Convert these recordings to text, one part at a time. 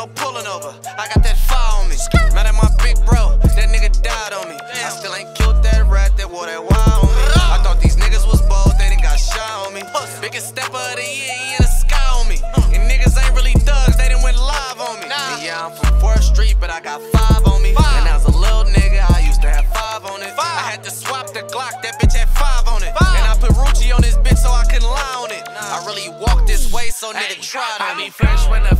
no pulling over, I got that fire on me. Mad at my big bro, that nigga died on me. I still ain't killed that rat that wore that wire on me. I thought these niggas was bold, they done got shot on me. Biggest stepper of the year, he in the sky on me. And niggas ain't really thugs, they done went live on me. And yeah, I'm from 4th Street, but I got five on me. And as a little nigga, I used to have five on it. I had to swap the Glock, that bitch had five on it. And I put Rucci on this bitch so I couldn't lie on it. I really walk this way, so nigga tried I on be me. fresh when the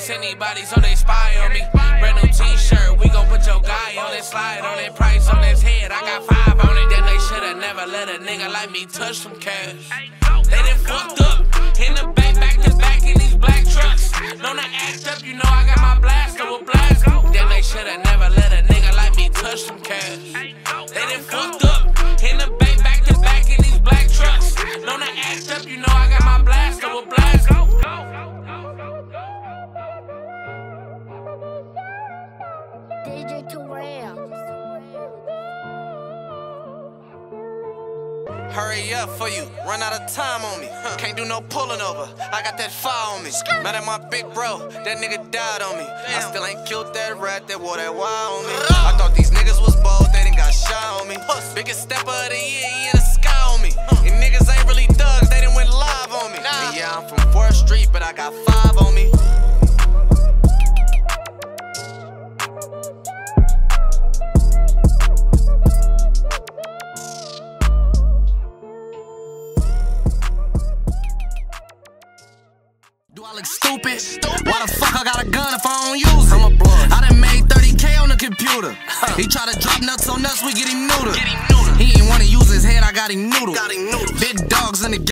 Just anybody, so they spy on me. Brand new t-shirt, we gon' put your guy on it, slide on it, price on his head. I got five on it, then they shoulda never let a nigga like me touch some cash. They done fucked up, in the back, back to back in these black trucks. Don't act up, you know Terrell. Hurry up for you, run out of time on me. Can't do no pulling over, I got that fire on me. Mad at my big bro, that nigga died on me. I still ain't killed that rat that wore that wire on me. I thought these niggas was bold, Do I look stupid? stupid? Why the fuck I got a gun if I don't use it? I'm a blood. I done made 30k on the computer. He try to drop nuts on us, we get him neutered. He ain't wanna use his head, I got him noodled. Big dogs in the